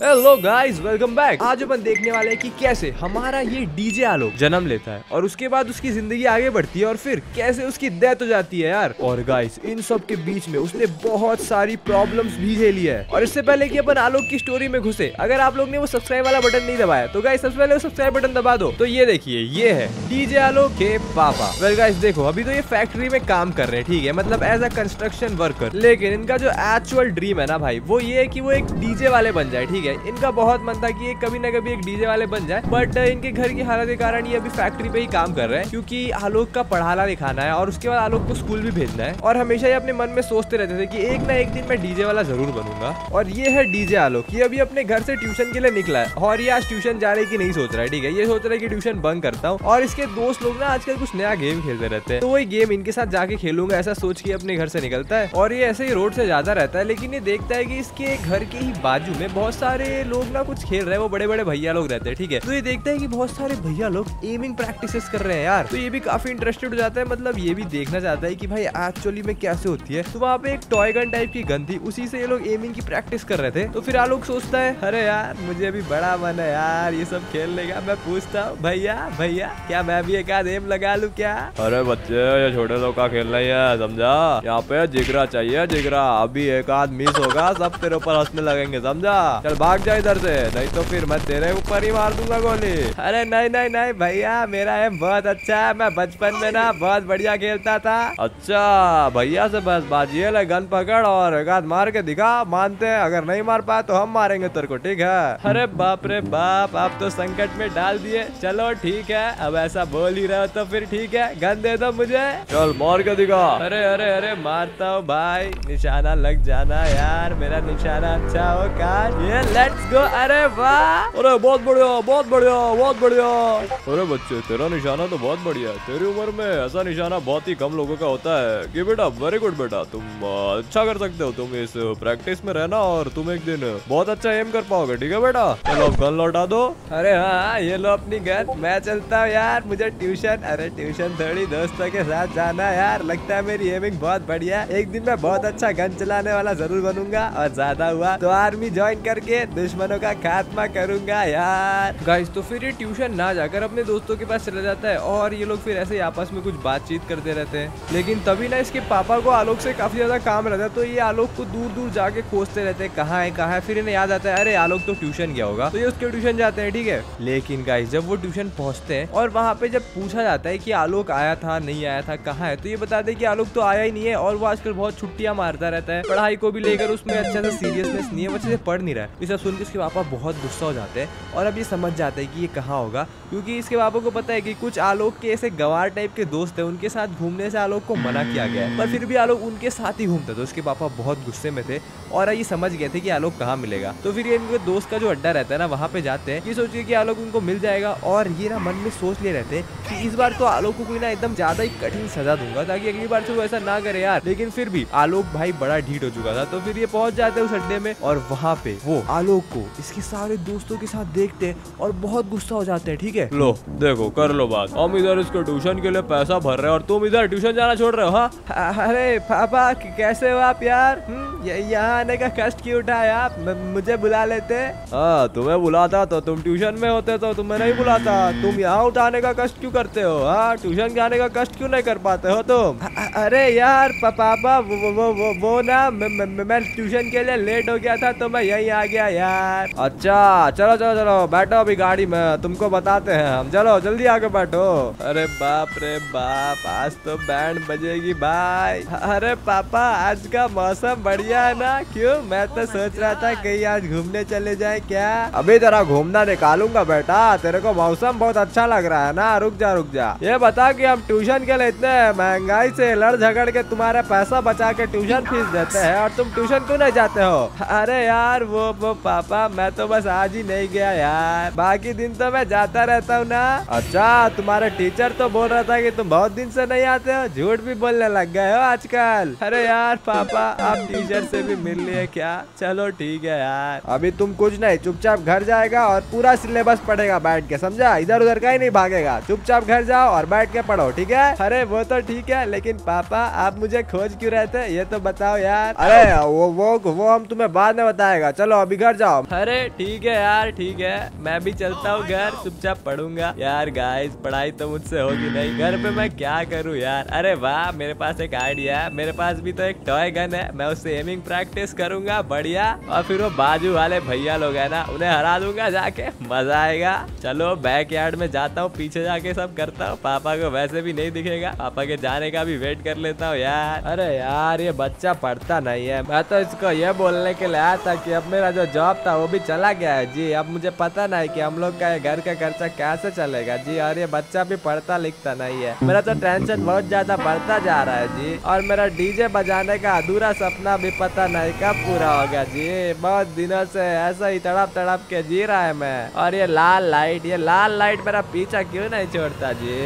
Hello guys welcome back आज अपन देखने वाले हैं कि कैसे हमारा ये डीजे आलोक जन्म लेता है और उसके बाद उसकी ज़िंदगी आगे बढ़ती है और फिर कैसे उसकी डेथ हो जाती है यार। और गाइस इन सब के बीच में उसने बहुत सारी प्रॉब्लम्स भी झेली है। और इससे पहले कि अपन आलोक की स्टोरी में घुसे, अगर आप लोग ने वो सब्सक्राइब वाला बटन नहीं दबाया तो गाइस सबसे पहले सब्सक्राइब बटन दबा दो। तो ये देखिए, ये है डीजे आलोक के पापा। वेल गाइस देखो, अभी तो ये फैक्ट्री में काम कर रहे हैं, ठीक है? मतलब एज अ कंस्ट्रक्शन वर्कर लेकिन इनका जो एक्चुअल ड्रीम है ना भाई, वो ये है कि वो एक डीजे वाले बन जाए, ठीक है। है इनका बहुत मन था कि ये कभी ना कभी एक डीजे वाले बन जाए बट इनके घर की हालत के कारण ये अभी फैक्ट्री पे ही काम कर रहे हैं, क्योंकि आलोक का पढ़ाना लिखाना है और उसके बाद आलोक को स्कूल भी भेजना है। और हमेशा ये अपने मन में सोचते रहते थे कि एक ना एक दिन मैं डीजे वाला ज़रूर बनूँगा। और ये है डीजे आलोक, ये अभी अपने घर से ट्यूशन के लिए निकला है। और ये आज ट्यूशन जा रहे की नहीं सोच रहा है, ठीक है? ये सोच रहा है की ट्यूशन बंद करता हूँ। और इसके दोस्त लोग ना आजकल कुछ नया गेम खेलते रहते हैं। तो वही गेम इनके साथ जाके खेलूँगा, ऐसा सोच के अपने घर से निकलता है। और ये ऐसे ही रोड से ज़्यादा रहता है, लेकिन ये देखता है कि इसके घर के ही बाजू में बहुत सारे लोग ना कुछ खेल रहे हैं, वो बड़े बड़े भैया लोग रहते हैं, ठीक है? तो ये देखते हैं कि बहुत सारे भैया लोग एमिंग प्रैक्टिस कर रहे हैं यार। तो ये भी काफ़ी इंटरेस्टेड हो जाता है मतलब ये भी देखना चाहता है कि भाई एक्चुअली में कैसे होती है। तो वहाँ पे एक टॉय गन टाइप की गन थी, उसी से ये लोग एमिंग की प्रैक्टिस कर रहे थे। तो फिर आलोक सोचता है, अरे यार, मुझे भी बड़ा मन है यार, ये सब खेलने का। मैं पूछता हूँ, भैया भैया, क्या मैं भी एक आध एम लगा लू क्या? अरे बच्चे, ये छोटे लोग का खेलना ही है, समझा? यहाँ पे जिगरा चाहिए, जिगरा। अभी एक आध मिस होगा, सब तेरे ऊपर हंसने लगेंगे, समझा? चल भाग जा इधर से, नहीं तो फिर मैं तेरे ऊपर ही मार दूँगा गोली। अरे नहीं नहीं नहीं, भैया, मेरा एम बहुत अच्छा है, मैं बचपन में ना बहुत बढ़िया खेलता था। अच्छा भैया से बस बाजिए ले, गन पकड़ और एक मार के दिखा, मानते हैं, अगर नहीं मार पाए तो हम मारेंगे तेरे को, ठीक है? अरे बाप रे बाप, आप तो संकट में डाल दिए। चलो ठीक है, अब ऐसा बोल ही रहे तो फिर ठीक है, गन दे दो मुझे। चल, मार के दिखा। अरे अरे अरे, मारता हूँ भाई, निशाना लग जाना यार, मेरा निशाना अच्छा हो, काश। ये लेट्स गो अरे वाह। अरे बहुत बढ़िया बहुत बढ़िया बहुत बढ़िया। अरे बच्चे तेरा निशाना तो बहुत बढ़िया है। तेरी उम्र में ऐसा निशाना बहुत ही कम लोगों का होता है कि बेटा वेरी गुड बेटा तुम अच्छा कर सकते हो। तुम इस प्रैक्टिस में रहना और तुम एक दिन बहुत अच्छा एम कर पाओगे ठीक है बेटा? चलो गन लौटा दो। अरे हाँ ये लो अपनी गन। मैं चलता हूँ यार मुझे ट्यूशन अरे ट्यूशन थोड़ी दोस्तों के साथ जाना यार। लगता है मेरी एमिंग बहुत बढ़िया एक दिन मैं बहुत अच्छा गन चलाने वाला ज़रूर बनूँगा और ज़्यादा हुआ तो आर्मी ज्वाइन करके दुश्मनों का खात्मा करूँगा यार। गाइस तो फिर ये ट्यूशन ना जाकर अपने दोस्तों के पास चला जाता है और ये लोग फिर ऐसे आपस में कुछ बातचीत करते रहते हैं। लेकिन तभी ना इसके पापा को आलोक से काफ़ी ज़्यादा काम रहता है तो ये आलोक को दूर दूर जाके खोजते रहते हैं, कहाँ है कहाँ है? फिर इन्हें याद आता है, अरे, आलोक तो ट्यूशन गया होगा। तो ये उसके ट्यूशन जाते हैं, ठीक है? लेकिन गाइस जब वो ट्यूशन पहुँचते हैं और वहाँ पे जब पूछा जाता है की आलोक आया था, नहीं आया था, कहाँ है तो ये बताते की आलोक तो आया ही नहीं है और वो आजकल बहुत छुट्टियाँ मारता रहता है। पढ़ाई को भी लेकर उसमें अच्छा सा सीरियसनेस नहीं है अच्छे से पढ़ नहीं रहा है। ये सुन के उसके पापा बहुत गुस्सा हो जाते हैं और अब ये समझ जाते हैं कि ये कहाँ होगा। क्योंकि इसके पापा को पता है कि कुछ आलोक के ऐसे गवार टाइप के दोस्त हैं, उनके साथ घूमने से आलोक को मना किया गया है। पर फिर भी आलोक उनके साथ ही घूमता था उसके पापा बहुत गुस्से में थे और ये समझ गए थे कि आलोक कहाँ मिलेगा। तो फिर ये इनके दोस्त का जो अड्डा रहता है ना, वहाँ पे जाते हैं। ये सोचिए कि आलोक उनको मिल जाएगा और ये ना मन में सोच ले रहते कि इस बार तो आलोक को कोई ना एकदम ज़्यादा ही कठिन सजा दूँगा, ताकि अगली बार से वो ऐसा ना करे यार। लेकिन फिर भी आलोक भाई बड़ा ढीट हो चुका था तो फिर ये पहुँच जाते हैं उस अड्डे में और वहाँ पे वो आलोक को इसके सारे दोस्तों के साथ देखते हैं और बहुत गुस्सा हो जाते हैं ठीक है? लो देखो कर लो बात। हम इधर इसके ट्यूशन के लिए पैसा भर रहे हैं और तुम इधर ट्यूशन जाना छोड़ रहे हो हाँ? अरे पापा कैसे हो आप यार? हम्म, यहाँ आने का कष्ट क्यों उठाया आप? मुझे बुला लेते हाँ। तुम्हें बुलाता तो तुम ट्यूशन में होते तो तुम्हें नहीं बुलाता। तुम यहाँ उठाने का कष्ट क्यों करते हो हाँ? ट्यूशन जाने का कष्ट क्यों नहीं कर पाते हो तुम? अरे यार पापा वो वो वो वो ना मैं ट्यूशन के लिए लेट हो गया था तो मैं यही आ गया यार। अच्छा चलो चलो चलो, बैठो अभी गाड़ी में, तुमको बताते हैं हम। चलो, जल्दी आके बैठो। अरे बाप रे बाप, आज तो बैंड बजेगी, भाई। अरे पापा, आज का मौसम बढ़िया है ना? क्यों? मैं तो सोच रहा था कहीं आज घूमने चले जाए क्या? अभी तेरा घूमना निकालूँगा बेटा, तेरे को मौसम बहुत अच्छा लग रहा है ना? रुक जा रुक जा। ये बता कि हम ट्यूशन के लिए इतने महँगाई से लड़ झगड़ के तुम्हारा पैसा बचा के ट्यूशन फ़ीस देते हैं और तुम ट्यूशन क्यों नहीं जाते हो? अरे यार, वो वो पापा, मैं तो बस आज ही नहीं गया यार। बाकी दिन तो मैं जाता रहता हूँ ना। अच्छा तुम्हारे टीचर तो बोल रहा था कि तुम बहुत दिन से नहीं आते हो, झूठ भी बोलने लग गए हो आजकल। अरे यार, पापा, आप टीचर से भी मिल लिए क्या? चलो ठीक है यार। अभी तुम कुछ नहीं, चुपचाप घर जाएगा और पूरा सिलेबस पढ़ेगा बैठ के, समझा? इधर उधर का ही नहीं भागेगा। चुपचाप घर जाओ और बैठ के पढ़ो, ठीक है? अरे, वो तो ठीक है, लेकिन पापा, आप मुझे खोज क्यों रहते ये तो बताओ यार। अरे, वो वो वो हम तुम्हें बाद में बताएगा। चलो, अभी घर जाओ। अरे ठीक है यार, ठीक है। मैं भी चलता हूँ घर, चुपचाप पढ़ूँगा। यार गाइस पढ़ाई तो मुझसे होगी नहीं। घर पे मैं क्या करूँ यार? अरे वाह, मेरे पास एक आइडिया है। मेरे पास भी तो एक टॉय गन है। मैं उससे एमिंग प्रैक्टिस करूँगा, बढ़िया। और फिर वो बाजू वाले भैया लोग है ना, उन्हें हरा दूँगा जाके। मज़ा आएगा। चलो बैक यार्ड में जाता हूँ, पीछे जाके सब करता हूँ। पापा को वैसे भी नहीं दिखेगा। पापा के जाने का भी वेट कर लेता हूँ यार। अरे यार, ये बच्चा पढ़ता नहीं है। मैं तो इसको ये बोलने के लिए आया था कि अब मेरा जो जॉब था, वो भी चला गया है। जी, अब मुझे पता नहीं कि हम लोग का घर का खर्चा कैसे चलेगा। जी, और ये बच्चा भी पढ़ता लिखता नहीं है। मेरा तो टेंशन बहुत ज़्यादा बढ़ता जा रहा है, जी। और मेरा डीजे बजाने का अधूरा सपना भी पता नहीं कब पूरा होगा, जी। बहुत दिनों से ऐसा ही तड़प तड़प के जी रहा है मैं। और ये लाल लाइट ये लाल लाइट मेरा पीछा क्यों नहीं छोड़ता, जी?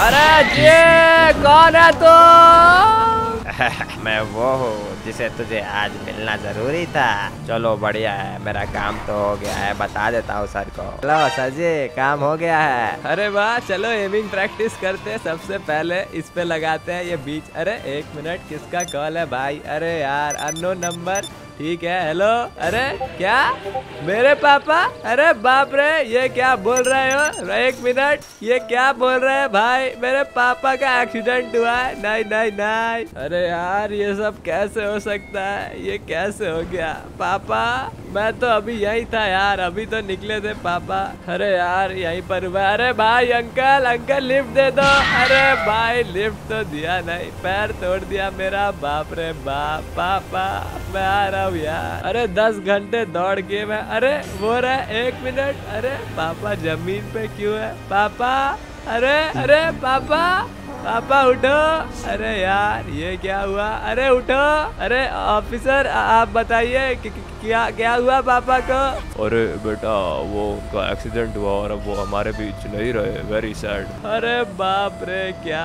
अरे, जी, कौन है तू? मैं वो हूँ जिसे तुझे आज मिलना ज़रूरी था। चलो बढ़िया है, मेरा काम तो हो गया है, बता देता हूँ सर को। चलो सर जी, काम हो गया है। अरे वाह, चलो एमिंग प्रैक्टिस करते हैं सबसे पहले, इस पे लगाते हैं ये बीच अरे, एक मिनट, किसका कॉल है भाई? अरे यार अनो नंबर ठीक है हेलो अरे, क्या? मेरे पापा? अरे बाप रे, ये क्या बोल रहे हो? एक मिनट। ये क्या बोल रहे हैं भाई? मेरे पापा का एक्सीडेंट हुआ है। नहीं नहीं नहीं। अरे यार, ये सब कैसे हो सकता है? ये कैसे हो गया? पापा? मैं तो अभी यही था यार, अभी तो निकले थे पापा। अरे यार, यहीं पर हुआ अरे भाई अंकल अंकल लिफ्ट दे दो। अरे भाई लिफ्ट तो दिया नहीं, पैर तोड़ दिया मेरा, बाप रे बाप, पापा, मैं आ रहा हूँ यार। अरे दस घंटे दौड़ के मैं अरे वो रहा एक मिनट, अरे पापा ज़मीन पे क्यों है? पापा, अरे अरे पापा पापा उठो। अरे यार, ये क्या हुआ? अरे उठो। अरे ऑफिसर आप बताइए क्या क्या हुआ पापा को? अरे बेटा वो उनका एक्सीडेंट हुआ और अब वो हमारे बीच नहीं रहे वेरी सैड अरे बाप रे क्या?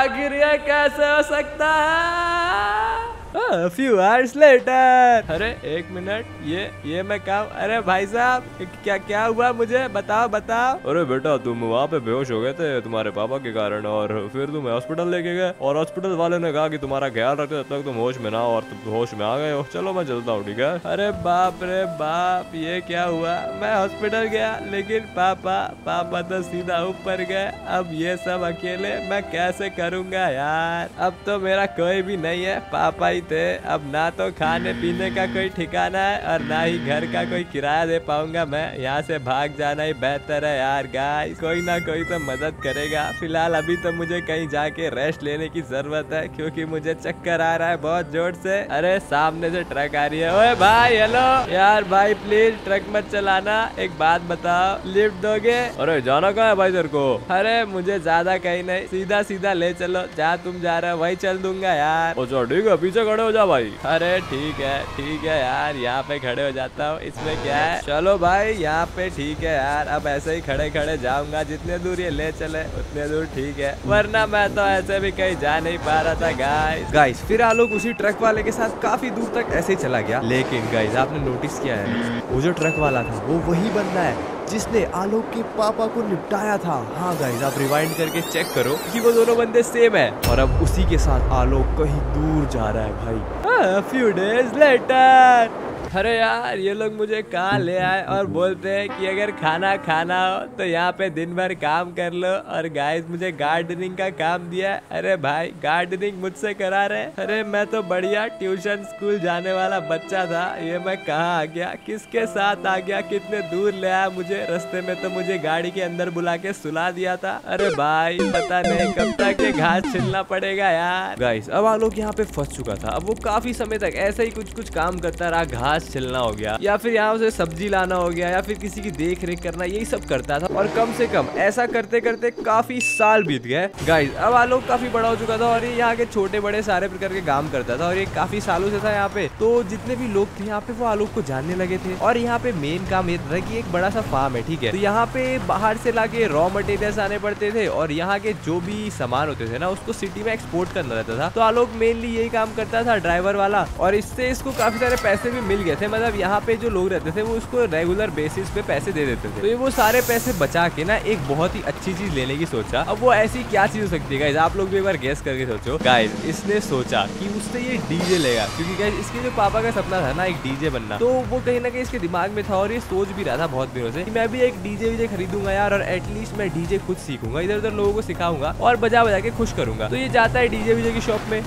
आखिर ये कैसे हो सकता है? फ्यू आवर्स लेटर अरे एक मिनट ये ये मैं क्या अरे भाई साहब क्या क्या हुआ मुझे? बताओ बताओ. अरे बेटा तुम वहाँ पे बेहोश हो गए थे तुम्हारे पापा के कारण और फिर तुम्हें हॉस्पिटल लेके गए और हॉस्पिटल वाले ने कहा कि तुम्हारा ख्याल रखते जब तक तुम होश में ना हो और तुम होश में आ गए हो। चलो मैं चलता हूँ ठीक है? अरे बाप रे बाप ये क्या हुआ? मैं हॉस्पिटल गया लेकिन पापा पापा तो सीधा ऊपर गए। अब ये सब अकेले मैं कैसे करूँगा यार? अब तो मेरा कोई भी नहीं है पापा ही थे अब ना तो खाने पीने का कोई ठिकाना है और ना ही घर का कोई किराया दे पाऊँगा मैं। यहाँ से भाग जाना ही बेहतर है यार गाय कोई ना कोई तो मदद करेगा। फ़िलहाल अभी तो मुझे कहीं जाके रेस्ट लेने की ज़रूरत है क्योंकि मुझे चक्कर आ रहा है बहुत ज़ोर से। अरे सामने से ट्रक आ रही है। ओए भाई हेलो यार भाई प्लीज़ ट्रक मत चलाना। एक बात बताओ लिफ्ट दोगे? अरे जाना कहाँ है भाई तेरे को? अरे मुझे ज़्यादा कहीं नहीं। सीधा सीधा ले चलो जहाँ तुम जा रहे हो वही चल दूँगा यार। अच्छा ठीक है पीछे खड़े हो जा भाई। अरे ठीक है ठीक है यार यहाँ पे खड़े हो जाता हूँ। इसमें क्या है? चलो भाई यहाँ पे ठीक है यार अब ऐसे ही खड़े खड़े जाऊँगा जितने दूर ये ले चले उतने दूर ठीक है। वरना मैं तो ऐसे भी कहीं जा नहीं पा रहा था गाइस गाइस फिर आलोक उसी ट्रक वाले के साथ काफ़ी दूर तक ऐसे ही चला गया। लेकिन गाइस आपने नोटिस किया है वो जो ट्रक वाला था वो वही बंदा है। जिसने आलोक के पापा को निपटाया था। हाँ गाइस आप रिवाइंड करके चेक करो कि वो दोनों बंदे सेम है। और अब उसी के साथ आलोक कहीं दूर जा रहा है भाई। फ्यू डेज़ लेटर अरे यार, ये लोग मुझे कहाँ ले आए और बोलते हैं कि अगर खाना खाना हो तो यहाँ पे दिन भर काम कर लो। और गाइस मुझे गार्डनिंग का काम दिया अरे भाई गार्डनिंग मुझसे करा रहे अरे मैं तो बढ़िया ट्यूशन स्कूल जाने वाला बच्चा था। ये मैं कहाँ आ गया? किसके साथ आ गया? कितने दूर ले आया मुझे? रस्ते में तो मुझे गाड़ी के अंदर बुला के सुला दिया था। अरे भाई, पता नहीं कब तक ये घास छिलना पड़ेगा यार। गाइस अब आलोक यहाँ पे फंस चुका था। अब वो काफ़ी समय तक ऐसा ही कुछ कुछ काम करता रहा, घास छिलना हो गया, या फिर यहाँ से सब्ज़ी लाना हो गया, या फिर किसी की देख रेख करना, यही सब करता था। और कम से कम ऐसा करते करते काफ़ी साल बीत गए। गाइज़ अब आलोक काफ़ी बड़ा हो चुका था और ये यहाँ के छोटे बड़े सारे प्रकार के काम करता था और ये काफ़ी सालों से था यहाँ पे। तो जितने भी लोग थे यहाँ पे, वो आलोक को जानने लगे थे। और यहाँ पे मेन काम ये था की एक बड़ा सा फार्म है, ठीक है? तो यहाँ पे बाहर से लाके रॉ मटेरियल्स आने पड़ते थे और यहाँ के जो भी सामान होते थे ना, उसको सिटी में एक्सपोर्ट करना रहता था। तो आलोक मेनली यही काम करता था ड्राइवर वाला। और इससे इसको काफ़ी सारे पैसे भी मिल गए थे मतलब यहाँ पे जो लोग रहते थे, वो उसको रेगुलर बेसिस पे पैसे दे देते थे। तो ये वो सारे पैसे बचा के ना, एक बहुत ही अच्छी चीज़ लेने की सोचा। अब वो ऐसी क्या चीज़ हो सकती है गाइज़ आप लोग भी एक बार गैस करके सोचो। गाइज़ इसने सोचा कि उससे ये डीजे लेगा, क्योंकि गाइज़ इसके जो पापा का सपना था ना, एक डीजे बनना तो वो कहीं ना कहीं इसके दिमाग में था और ये सोच भी रहा था बहुत दिनों से मैं भी एक डीजे वीजे खरीदूँगा यार और एटलीस्ट मैं डीजे खुद सीखूँगा, इधर उधर लोगों को सिखाऊँगा और बजा बजा के खुश करूँगा। तो ये जाता है डीजे वीजे की शॉप में।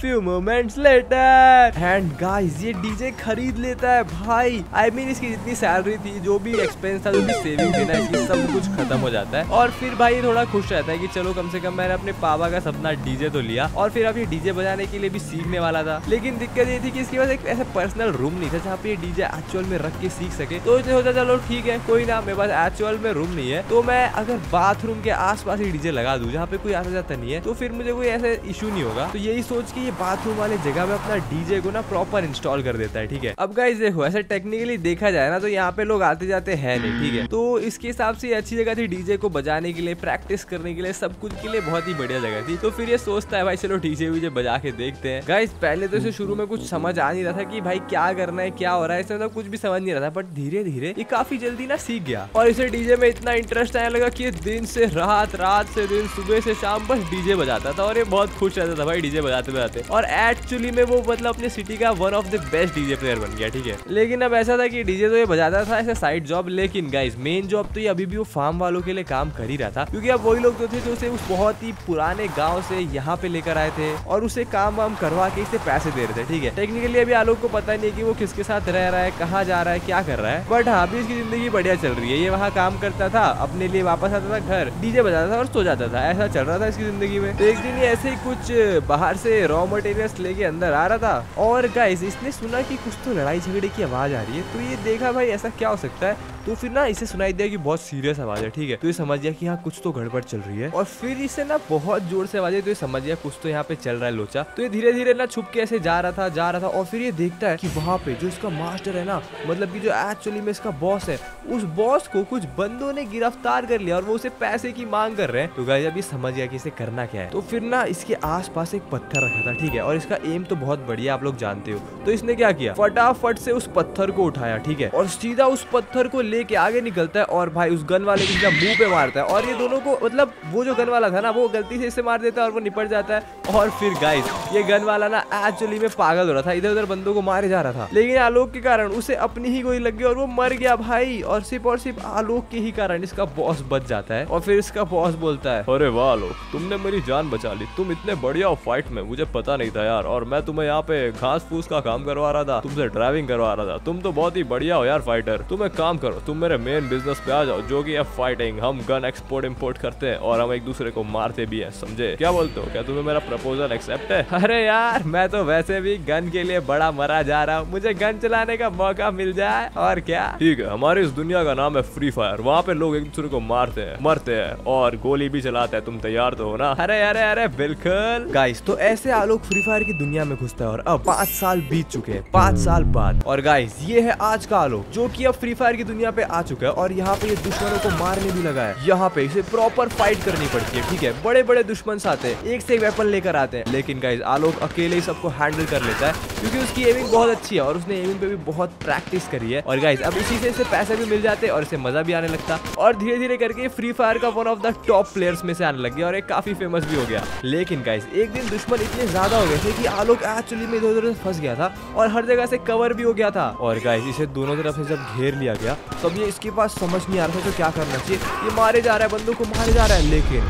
Few moments later and guys ये डीजे खरीद लेता है। भाई आई I मीन mean, इसकी जितनी सैलरी थी जो भी एक्सपेंस था जो भी सेविंग थी ना इसकी सब कुछ खत्म हो जाता है। और फिर भाई थोड़ा खुश रहता है कि चलो कम से कम मैंने अपने पापा का सपना डीजे तो लिया और फिर अब ये डीजे बजाने के लिए भी सीखने वाला था। लेकिन दिक्कत ये थी कि इसके पास एक ऐसा पर्सनल रूम नहीं था जहाँ पे डीजे एक्चुअल में रख के सीख सके। तो इसने सोचा चलो ठीक है कोई ना मेरे पास एक्चुअल में रूम नहीं है। तो मैं अगर बाथरूम के आस ही डीजे लगा दू जहाँ पे कोई आता जाता नहीं है तो फिर मुझे कोई ऐसा इशू नहीं होगा। तो यही सोच के ये बाथरूम वाले जगह में अपना डीजे को ना प्रॉपर इंस्टॉल कर देता है ठीक है? अब गाइस देखो, ऐसे टेक्निकली देखा जाए ना तो यहाँ पे लोग आते जाते हैं नहीं, ठीक है? तो इसके हिसाब से अच्छी जगह थी डीजे को बजाने के लिए प्रैक्टिस करने के लिए, सब कुछ के लिए बहुत ही बढ़िया जगह थी। तो फिर ये सोचता है, भाई चलो डीजे वीजे बजा के देखते हैं। गाइस पहले तो इसे शुरू में कुछ समझ आ नहीं रहा था कि भाई क्या करना है, क्या हो रहा है, इसमें मतलब कुछ भी समझ नहीं रहा था बट धीरे धीरे ये काफ़ी जल्दी ना सीख गया। और इसे डीजे में इतना इंटरेस्ट आने लगा कि दिन से रात रात से दिन, सुबह से शाम बस डीजे बजाता था और ये बहुत खुश रहता था भाई डीजे बजाते बजाते और एक्चुअली में वो मतलब अपने सिटी का one of the best DJ player बन गया। ठीक है? लेकिन अब ऐसा था कि डीजे तो ये बजाता था ऐसे साइड जॉब लेकिन गाइस मेन जॉब तो ये अभी भी वो फार्म वालों के लिए काम कर ही रहा था, क्योंकि अब वही लोग तो थे, जो उसे उस बहुत ही पुराने गाँव से यहाँ पे लेकर आए थे और उसे काम वाम करवा के इसे पैसे दे रहे थे, ठीक है? टेक्निकली अभी आलोक को पता नहीं कि वो किसके साथ रह रहा है, कहाँ जा रहा है, क्या कर रहा है बट हाँ अभी उसकी ज़िंदगी बढ़िया चल रही है। ये वहाँ काम करता था, अपने लिए वापस आता था घर, डीजे बजाता था और सो जाता था, ऐसा चल रहा था इसकी ज़िंदगी में। तो एक दिन ये ऐसे ही कुछ बाहर से रॉ मटेरियल्स लेके अंदर आ रहा था और गाइस इसने सुना कि कुछ तो लड़ाई झगड़े की आवाज़ आ रही है तो ये देखा भाई ऐसा क्या हो सकता है? तो फिर ना इसे सुनाई दिया कि बहुत सीरियस आवाज़ है, ठीक है? तो ये समझ गया कि यहाँ कुछ तो गड़बड़ चल रही है। और फिर इसे ना बहुत ज़ोर से आवाज़ है तो ये समझ गया कुछ तो यहाँ पे चल रहा है लोचा। तो ये धीरे धीरे ना छुप के ऐसे जा रहा था, जा रहा था, और फिर ये देखता है कि वहाँ पे जो इसका मास्टर है ना मतलब की जो एक्चुअली में इसका बॉस है, उस बॉस को कुछ बंदों ने गिरफ़्तार कर लिया और वो उसे पैसे की मांग कर रहे हैं। तो गाइस अभी समझ गया कि इसे करना क्या है। तो फिर ना इसके आस एक पत्थर रखा था, ठीक है? और इसका एम तो बहुत बढ़िया आप लोग जानते हो। तो इसने क्या किया? फटाफट से उस पत्थर को उठाया, ठीक है? और सीधा उस पत्थर को लेके आगे निकलता है और भाई उस गन वाले को मुँह पे मारता है। और ये दोनों को मतलब वो जो गन वाला था ना, वो गलती से इसे मार देता है और वो निपट जाता है। और फिर गाइस ये गन वाला ना एक्चुअली में पागल हो रहा था इधर उधर बंदों को मारे जा रहा था। लेकिन आलोक के कारण उसे अपनी ही गोली लग गई और वो मर गया भाई। और सिर्फ़ और सिर्फ़ आलोक के ही कारण इसका बॉस बच जाता है और फिर इसका बॉस बोलता है, अरे वाह आलोक, तुमने मेरी जान बचा ली। तुम इतने बढ़िया हो फाइट में, मुझे पता नहीं था यार। और मैं तुम्हें यहाँ पे घास फूस का काम करवा रहा था, तुमसे ड्राइविंग करवा रहा था। तुम तो बहुत ही बढ़िया हो यार फाइटर तुम एक काम करो तुम मेरे मेन बिज़नेस पे आ जाओ, जो कि है फाइटिंग हम गन एक्सपोर्ट इम्पोर्ट करते हैं और हम एक दूसरे को मारते भी हैं, समझे? क्या बोलते हो? क्या तुम्हें मेरा प्रपोजल एक्सेप्ट है? अरे यार, मैं तो वैसे भी गन के लिए बड़ा मरा जा रहा हूँ। मुझे गन चलाने का मौका मिल जाए, और क्या? ठीक है, हमारी इस दुनिया का नाम है फ्री फायर वहाँ पे लोग एक दूसरे को मारते हैं, मरते हैं, और गोली भी चलाते हैं। तुम तैयार तो हो ना? अरे अरे अरे, बिल्कुल। गाइस तो ऐसे आलोक फ्री फायर की दुनिया में घुसता है और अब पाँच साल बीत चुके हैं, पाँच साल बाद। और गाइस ये है आज का आलोक, जो कि अब फ्री फायर की दुनिया पे आ चुका है और यहाँ पे ये दुश्मनों को मारने भी लगा है। यहाँ पे इसे प्रॉपर फाइट करनी पड़ती है, ठीक है? बड़े बड़े दुश्मन आते हैं, एक से एक वेपन लेकर आते हैं। लेकिन गाइज़ आलोक अकेले ही सबको हैंडल कर लेता है, क्योंकि उसकी एमिंग बहुत अच्छी है और उसने एमिंग पे भी बहुत प्रैक्टिस करी है। और गाइज़ अब इसी से इसे पैसे भी मिल जाते हैं और इसे मज़ा भी आने लगता और धीरे धीरे करके फ्री फायर का one of the top players में से आने लग गया और एक काफ़ी फ़ेमस भी हो गया। लेकिन गाइज़ एक दिन दुश्मन इतने ज़्यादा हो गए थे कि आलोक एक्चुअली में इधर उधर फंस गया था और हर जगह से कवर भी हो गया था। और गाइज़ इसे दोनों तरफ़ से जब घेर लिया गया तब इसके पास समझ नहीं आ रहा था तो क्या करना चाहिए। ये मारे जा रहा है, बंदूक को मारे जा रहा है, लेकिन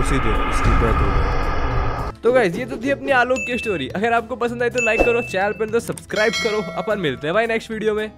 उसी दिन उसकी डेथ हो गई। तो गाइज़ ये तो थी अपनी आलोक की स्टोरी अगर आपको पसंद आई तो लाइक करो, चैनल पर तो सब्सक्राइब करो। अपन मिलते हैं भाई नेक्स्ट वीडियो में।